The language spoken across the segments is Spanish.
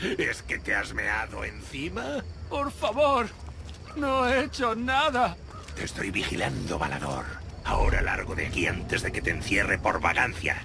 ¿Es que te has meado encima? Por favor, no he hecho nada. Te estoy vigilando, Balador. Ahora largo de aquí antes de que te encierre por vagancia.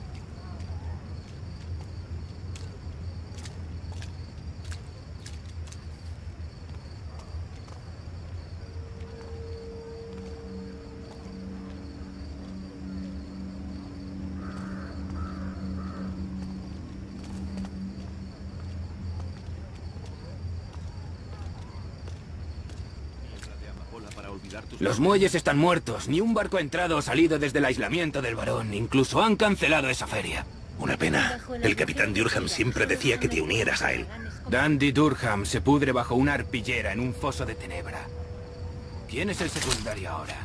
Los muelles están muertos. Ni un barco ha entrado o salido desde el aislamiento del varón. Incluso han cancelado esa feria. Una pena. El capitán Durham siempre decía que te unieras a él. Dandy Durham se pudre bajo una arpillera en un foso de tenebra. ¿Quién es el secundario ahora?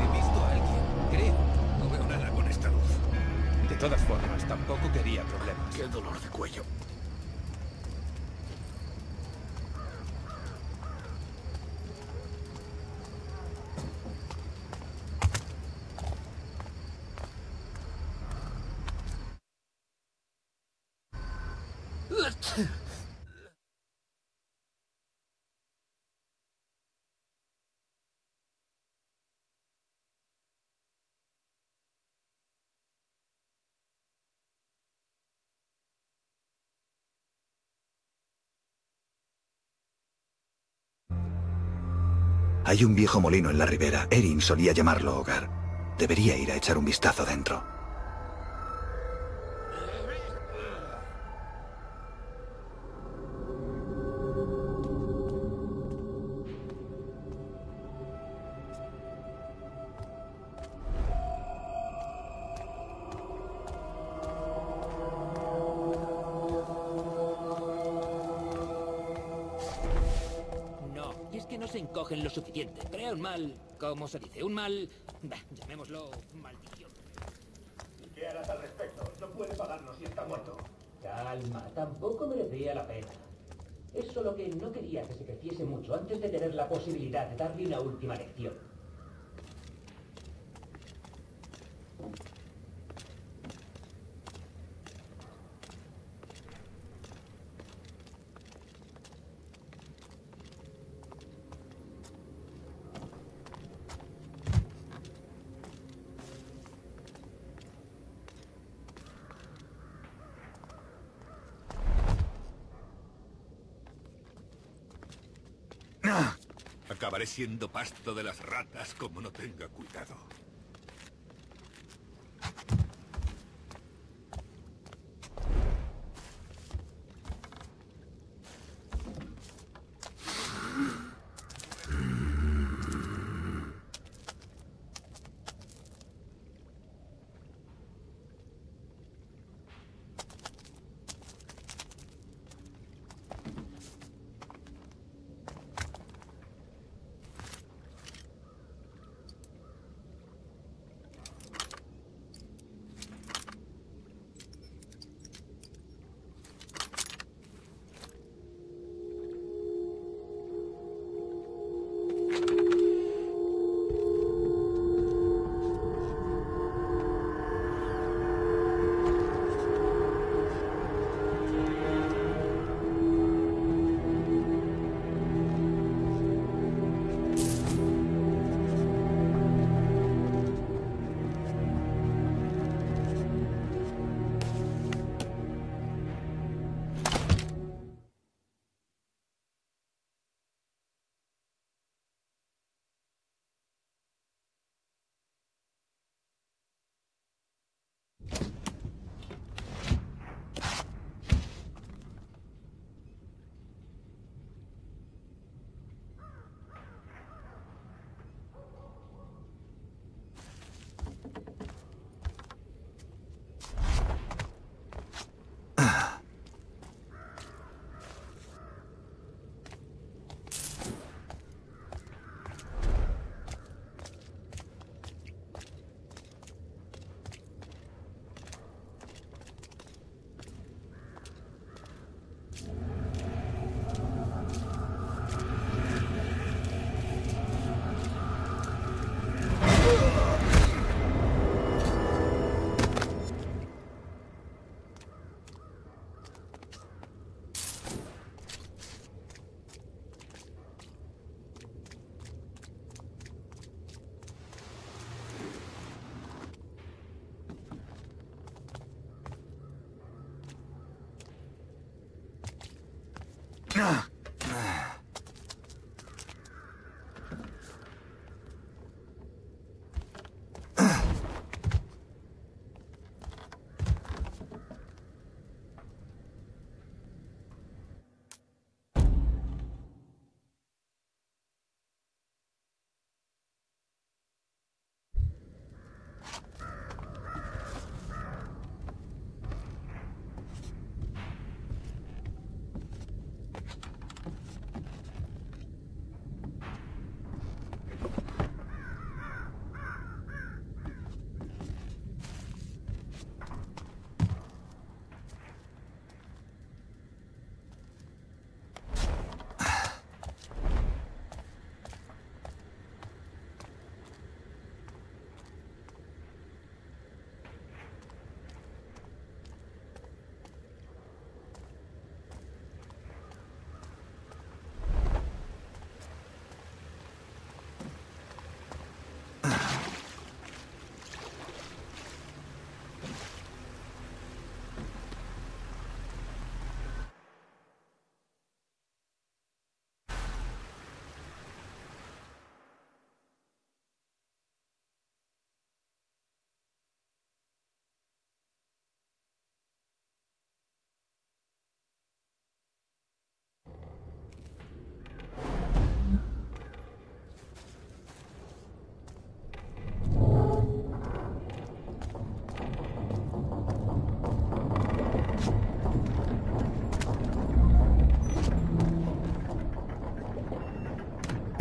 He visto a alguien, creo. No veo nada con esta luz. De todas formas, tampoco quería problemas. Qué dolor de cuello. Hay un viejo molino en la ribera. Erin solía llamarlo hogar. Debería ir a echar un vistazo dentro. Suficiente. Crea un mal, ¿cómo se dice? Un mal... bah, llamémoslo maldición. ¿Qué harás al respecto? No puede pagarnos si está muerto. Calma, tampoco merecía la pena. Es solo que no quería que se creciese mucho antes de tener la posibilidad de darle una última lección. Acabaré siendo pasto de las ratas como no tenga cuidado. Ugh.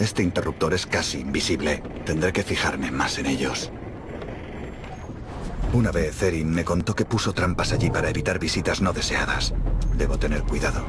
Este interruptor es casi invisible. Tendré que fijarme más en ellos. Una vez Erin me contó que puso trampas allí para evitar visitas no deseadas. Debo tener cuidado.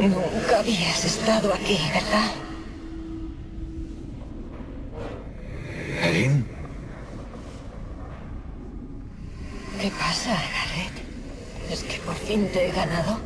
Nunca habías estado aquí, ¿verdad? ¿Erin? ¿Qué pasa, Garrett? ¿Es que por fin te he ganado?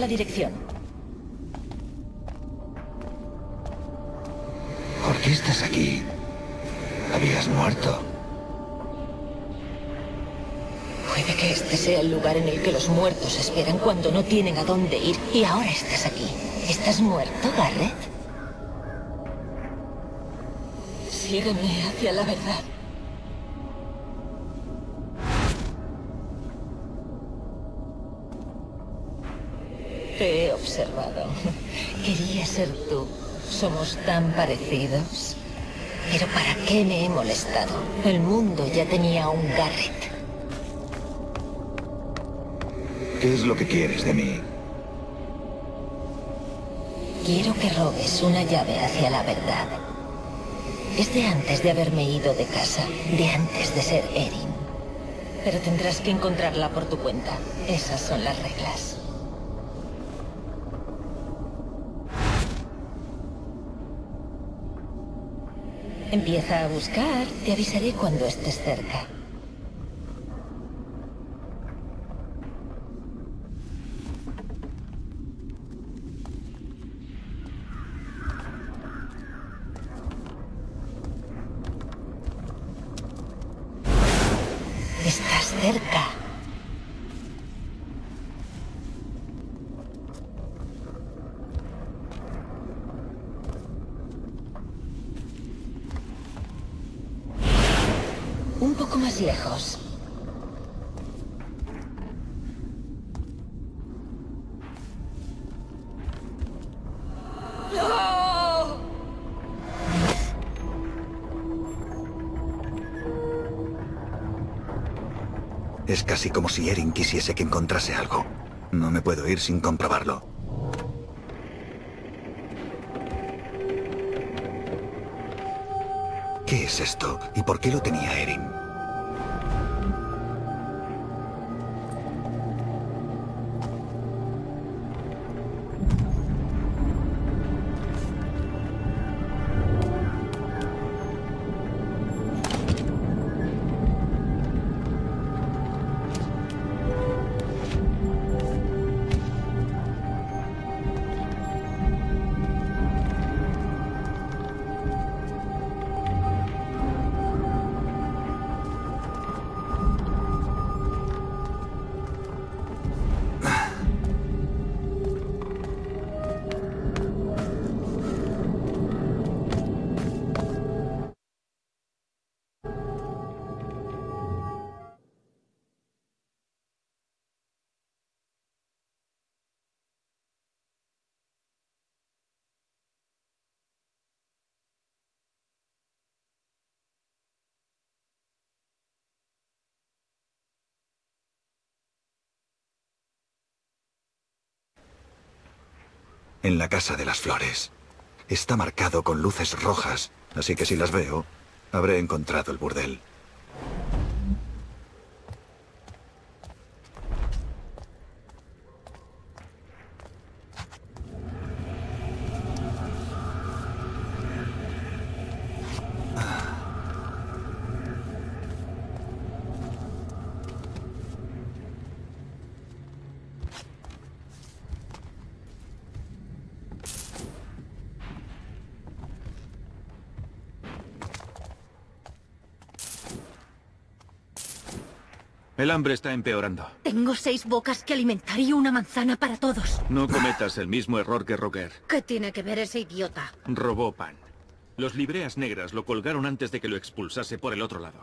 Mala dirección. ¿Por qué estás aquí? Habías muerto. Puede que este sea el lugar en el que los muertos esperan cuando no tienen a dónde ir. Y ahora estás aquí. ¿Estás muerto, Garrett? Sígueme hacia la verdad. Observado. Quería ser tú. Somos tan parecidos. Pero ¿para qué me he molestado? El mundo ya tenía un Garrett. ¿Qué es lo que quieres de mí? Quiero que robes una llave hacia la verdad. Es de antes de haberme ido de casa, de antes de ser Erin. Pero tendrás que encontrarla por tu cuenta. Esas son las reglas. Empieza a buscar. Te avisaré cuando estés cerca. Es casi como si Erin quisiese que encontrase algo. No me puedo ir sin comprobarlo. ¿Qué es esto? ¿Y por qué lo tenía Erin? En la Casa de las Flores. Está marcado con luces rojas, así que si las veo, habré encontrado el burdel. El hambre está empeorando. Tengo seis bocas que alimentar y una manzana para todos. No cometas el mismo error que Roger. ¿Qué tiene que ver ese idiota? Robó pan. Los libreas negras lo colgaron antes de que lo expulsase por el otro lado.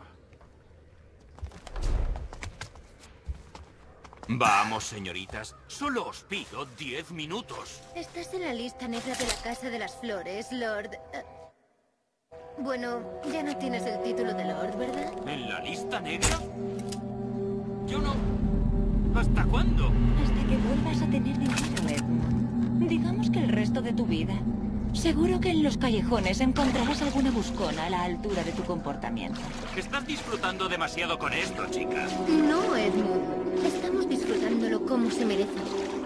Vamos, señoritas. Solo os pido diez minutos. Estás en la lista negra de la Casa de las Flores, Lord... eh, Bueno, ya no tienes el título de Lord, ¿verdad? ¿En la lista negra? Yo no... ¿Hasta cuándo? Hasta que vuelvas a tener dinero, Edmund. Digamos que el resto de tu vida. Seguro que en los callejones encontrarás alguna buscona a la altura de tu comportamiento. Estás disfrutando demasiado con esto, chica. No, Edmund. Estamos disfrutándolo como se merece.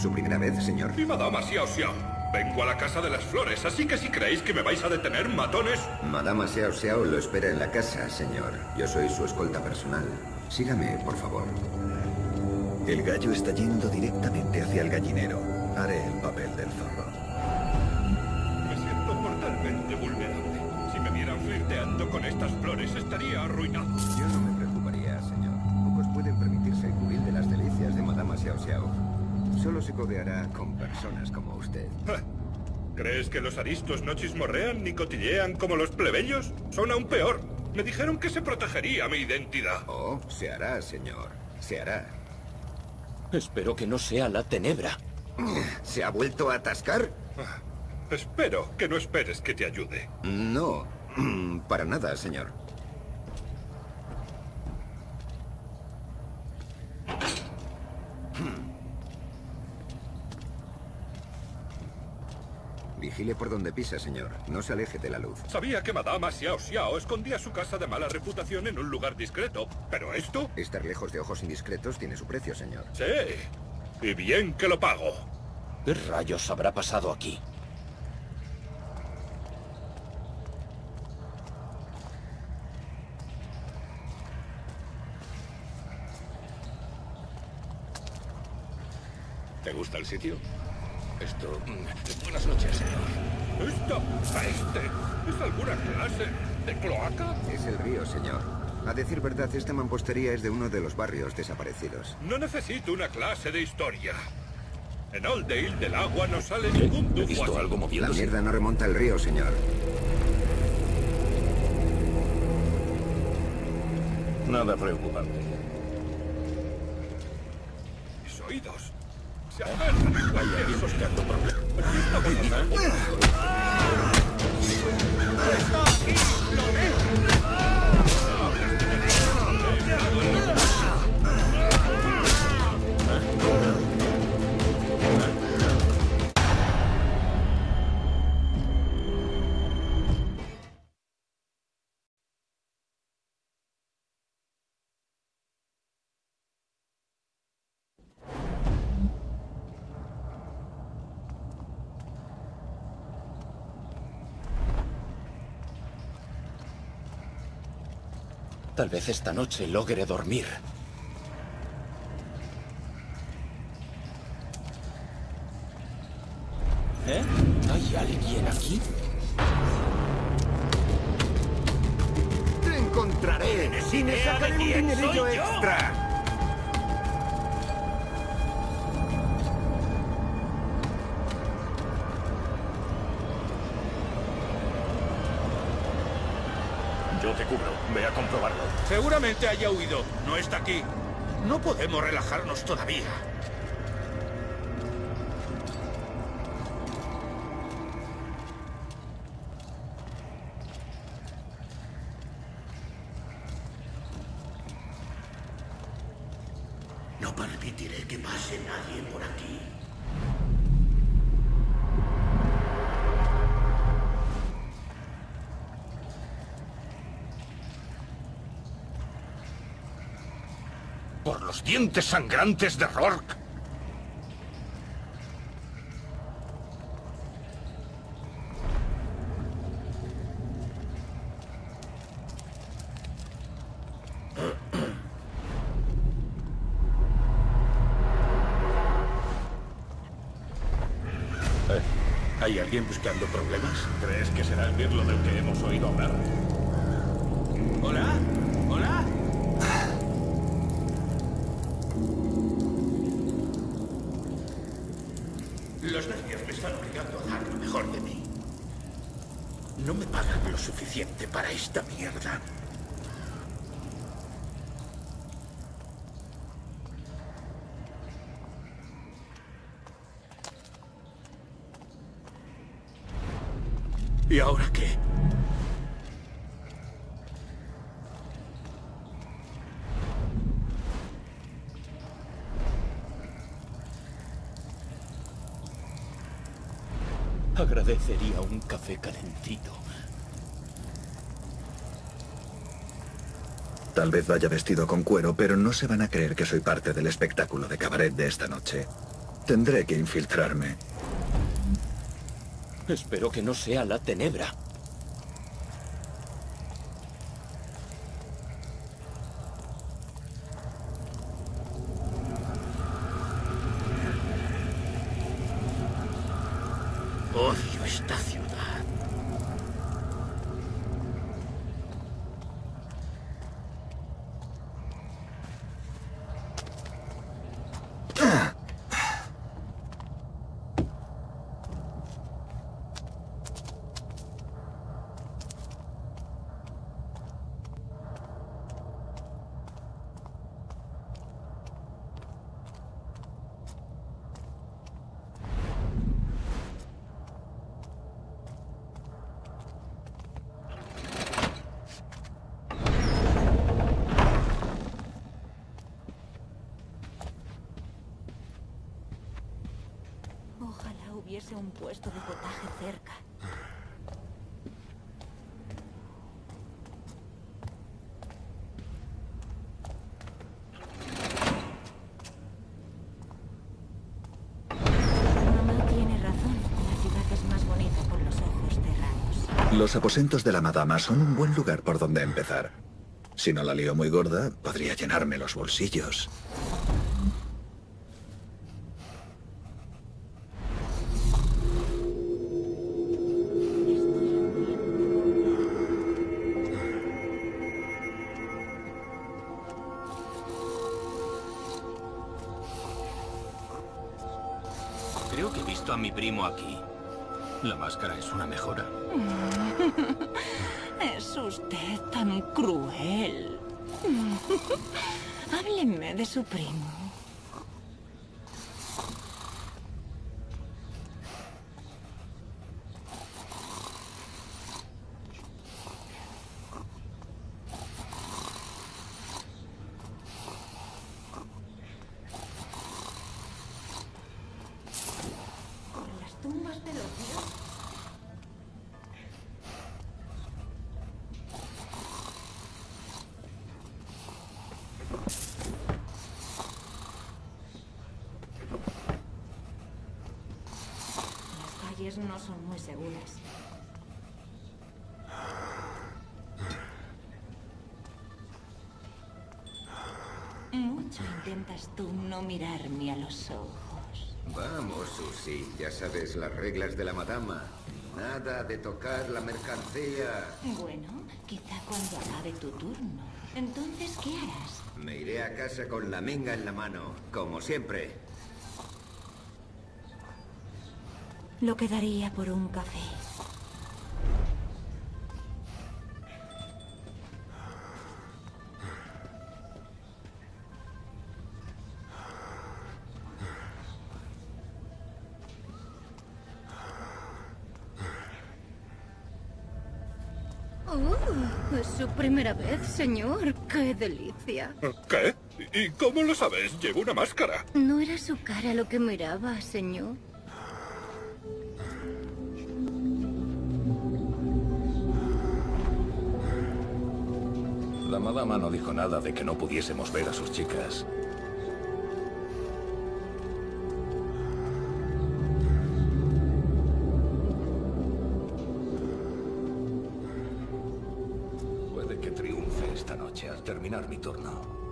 ¿Su primera vez, señor? Y Madama Xiao Xiao. Vengo a la Casa de las Flores, así que si creéis que me vais a detener, matones... Madama Xiao Xiao lo espera en la casa, señor. Yo soy su escolta personal. Sígame, por favor. El gallo está yendo directamente hacia el gallinero. Haré el papel del zorro. Me siento mortalmente vulnerable. Si me vieran flirteando con estas flores, estaría arruinado. Yo no me preocuparía, señor. Pocos pueden permitirse el cubil de las delicias de Madama Xiao Xiao. Solo se codeará con personas como usted. ¿Crees que los aristos no chismorrean ni cotillean como los plebeyos? Son aún peor. Me dijeron que se protegería mi identidad. Oh, se hará, señor. Se hará. Espero que no sea la tenebra. ¿Se ha vuelto a atascar? Espero que no esperes que te ayude. No, para nada, señor. Vigile por donde pisa, señor. No se aleje de la luz. Sabía que Madama Xiao Xiao escondía su casa de mala reputación en un lugar discreto. ¿Pero esto? Estar lejos de ojos indiscretos tiene su precio, señor. Sí. Y bien que lo pago. ¿Qué rayos habrá pasado aquí? ¿Te gusta el sitio? Esto... mm, Buenas noches, señor. ¿Esta? ¿A este? ¿Es alguna clase de cloaca? Es el río, señor. A decir verdad, esta mampostería es de uno de los barrios desaparecidos. No necesito una clase de historia. En Oldale del agua no sale ningún ¿He tufo visto así. algo La moviéndose? mierda no remonta el río, señor. Nada preocupante. Okay. Tal vez esta noche logre dormir. ¿Eh? ¿Hay alguien aquí? ¡Te encontraré! ¡Y me sacaré un dinerillo extra! Yo Ve a comprobarlo. Seguramente haya huido. No está aquí. No podemos relajarnos todavía. No permitiré que pase nadie por aquí. Los dientes sangrantes de Rourke. ¿Hay alguien buscando problemas? ¿Crees que será el mirlo del que hemos oído hablar? Los nervios me están obligando a dar lo mejor de mí. No me pagan lo suficiente para esta mierda. ¿Y ahora qué? Agradecería un café calentito. Tal vez vaya vestido con cuero, pero no se van a creer que soy parte del espectáculo de cabaret de esta noche. Tendré que infiltrarme. Espero que no sea la tenebra. Odio esta ciudad. Ojalá hubiese un puesto de potaje cerca. Mamá tiene razón. La ciudad es más bonita con los ojos cerrados. Los aposentos de la madama son un buen lugar por donde empezar. Si no la lío muy gorda, podría llenarme los bolsillos. Creo que he visto a mi primo aquí. La máscara es una mejora. Es usted tan cruel. Hábleme de su primo. Las tumbas de los dioses. Las calles no son muy seguras. Mucho intentas tú no mirarme a los ojos. Vamos, Susie, ya sabes las reglas de la madama. Nada de tocar la mercancía. Bueno, quizá cuando acabe tu turno. Entonces, ¿qué harás? Me iré a casa con la minga en la mano, como siempre. Lo quedaría por un café. Oh, es su primera vez, señor. ¡Qué delicia! ¿Qué? ¿Y cómo lo sabes? Llevo una máscara. No era su cara lo que miraba, señor. La madama no dijo nada de que no pudiésemos ver a sus chicas. Puede que triunfe esta noche al terminar mi turno.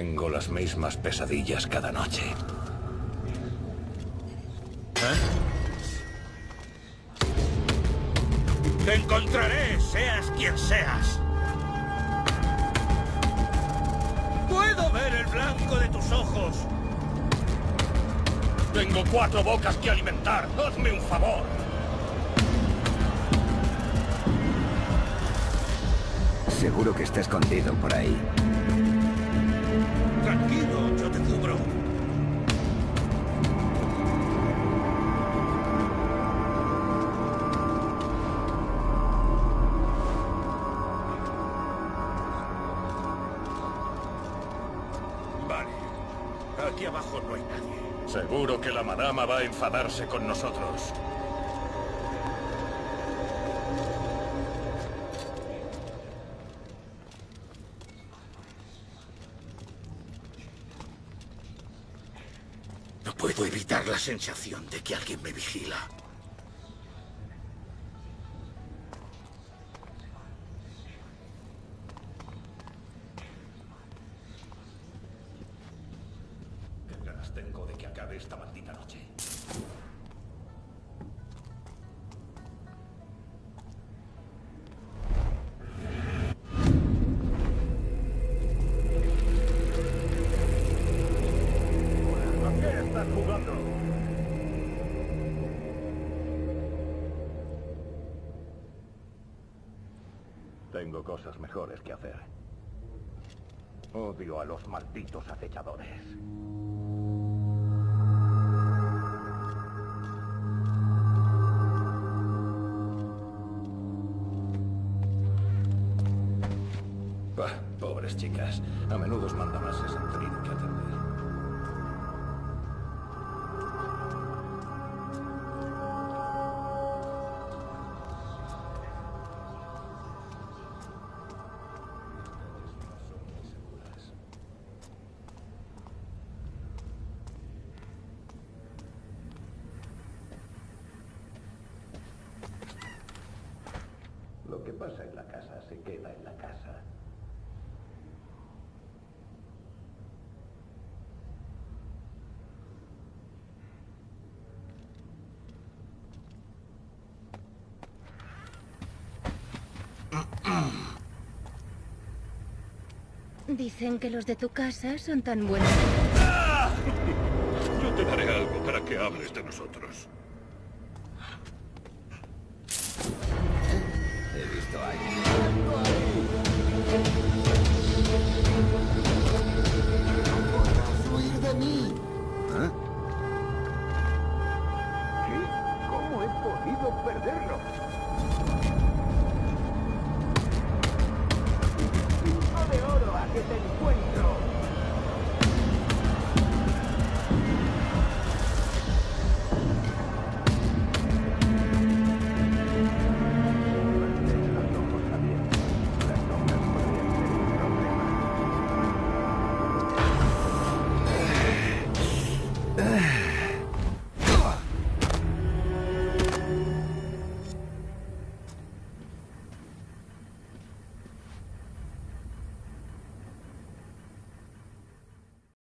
Tengo las mismas pesadillas cada noche. Te encontraré, seas quien seas. Puedo ver el blanco de tus ojos. Tengo cuatro bocas que alimentar. Hazme un favor. Seguro que está escondido por ahí. Tranquilo, yo te cubro. Vale. Aquí abajo no hay nadie. Seguro que la madama va a enfadarse con nosotros. No puedo evitar la sensación de que alguien me vigila. Pobres chicas. A menudo manda más ese tenido que atender. Dicen que los de tu casa son tan buenos. Yo te daré algo para que hables de nosotros.